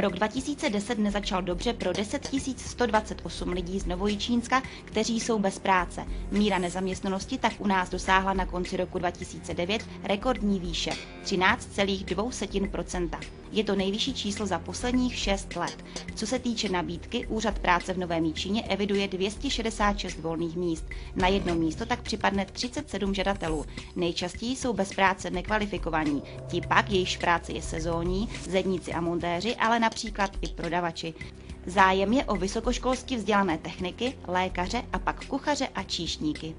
Rok 2010 nezačal dobře pro 10 128 lidí z Novojičínska, kteří jsou bez práce. Míra nezaměstnanosti tak u nás dosáhla na konci roku 2009 rekordní výše 13,2% Je to nejvyšší číslo za posledních 6 let. Co se týče nabídky, Úřad práce v Novém Jíčíně eviduje 266 volných míst. Na jedno místo tak připadne 37 žadatelů. Nejčastěji jsou bez práce nekvalifikovaní. Ti pak, jejichž práce je sezónní, zedníci a montéři, ale například i prodavači. Zájem je o vysokoškolsky vzdělané techniky, lékaře a pak kuchaře a číšníky.